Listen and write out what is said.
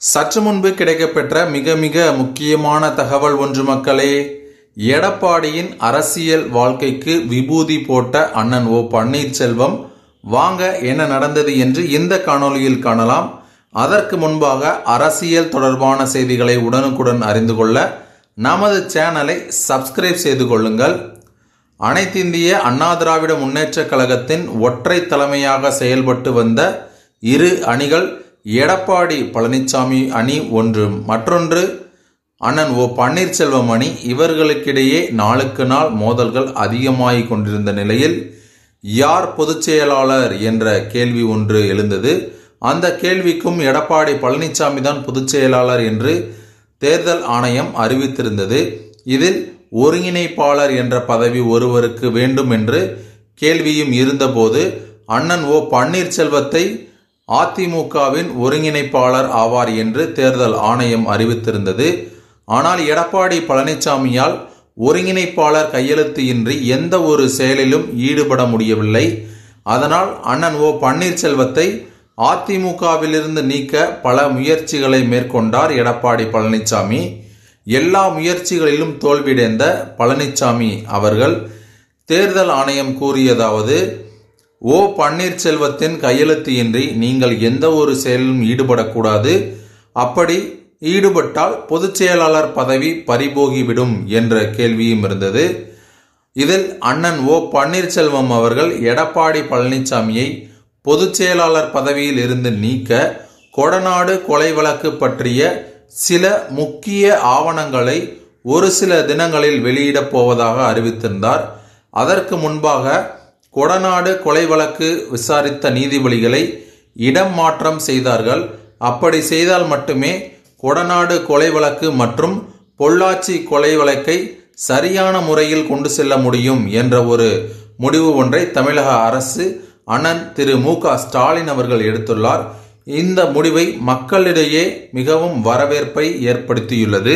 சற்று முன்பு கிடைக்கப்பெற்ற மிக மிக முக்கியமான தகவல் ஒன்று மக்களே எடப்பாடியின் அரசியல் வாழ்க்கைக்கு விபூதி போட்ட அண்ணன் ஓ பன்னீர்செல்வம் வாங்க என்ன நடந்தது? என்று இந்த காணொலியில் காணலாம். அதற்கு முன்பாக அரசியல் தொடர்பான செய்திகளை உடனுக்குடன் அறிந்து கொள்ள நமது சேனலை சப்ஸ்கிரைப் செய்து கொள்ளுங்கள். அனைத்திந்திய அண்ணா திராவிட முன்னேற்றக் கழகத்தின் ஒற்றை தலைமையாக செயல்பட்டு வந்த இரு அணிகள் எடப்பாடி பழனிசாமி அணி ஒன்று மற்றொன்று அண்ணன் ஓ பன்னீர்செல்வம் அணி இவர்களுக்கிடையே நாளுக்கு நாள் மோதல்கள் அதிகமாகிக் கொண்டிருந்த நிலையில் யார் பொதுச் செயலாளர் என்ற கேள்வி ஒன்று எழுந்தது. அந்த கேள்விக்கும் எடப்பாடி பழனிசாமி தான் பொதுச் செயலாளர் என்று தேர்தல் ஆணையம் அறிவித்திருந்தது. இதில் ஒருங்கிணைப்பாளர் என்ற பதவி ஒருவருக்கு வேண்டும் என்று கேள்வியும் இருந்தபோது அண்ணன் ஓ பன்னீர்செல்வத்தை அதிமுகவின் ஒருங்கிணைப்பாளர் ஆவார் என்று தேர்தல் ஆணையம் அறிவித்திருந்தது. ஆனால் எடப்பாடி பழனிசாமியால் ஒருங்கிணைப்பாளர் கையெழுத்து இன்றி எந்த ஒரு செயலிலும் ஈடுபட முடியவில்லை. அதனால் அண்ணன் ஓ பன்னீர்செல்வத்தை அதிமுகவிலிருந்து நீக்க பல முயற்சிகளை மேற்கொண்டார் எடப்பாடி பழனிசாமி. எல்லா முயற்சிகளிலும் தோல்வியடைந்த பழனிசாமி அவர்கள் தேர்தல் ஆணையம் கூறியதாவது ஓ பன்னீர்செல்வத்தின் கையெழுத்து இன்றி நீங்கள் எந்த ஒரு செயலிலும் ஈடுபடக்கூடாது. அப்படி ஈடுபட்டால் பொதுச் செயலாளர் பதவி பறிபோகிவிடும் என்ற கேள்வியும் இருந்தது. இதில் அண்ணன் ஓ பன்னீர்செல்வம் அவர்கள் எடப்பாடி பழனிசாமியை பொதுச் செயலாளர் பதவியில் இருந்து நீக்க கொடநாடு கொலை வழக்கு பற்றிய சில முக்கிய ஆவணங்களை ஒரு சில தினங்களில் வெளியிடப் போவதாக அறிவித்திருந்தார். அதற்கு முன்பாக கொடநாடு கொலை வழக்கு விசாரித்த நீதிபதிகளை இடம் மாற்றம் செய்தார்கள். அப்படி செய்தால் மட்டுமே கொடநாடு கொலை வழக்கு மற்றும் பொள்ளாச்சி கொலை வழக்கை சரியான முறையில் கொண்டு செல்ல முடியும் என்ற ஒரு முடிவு ஒன்றை தமிழக அரசு அண்ணன் திரு மு க ஸ்டாலின் அவர்கள் எடுத்துள்ளார். இந்த முடிவை மக்களிடையே மிகவும் வரவேற்பை ஏற்படுத்தியுள்ளது.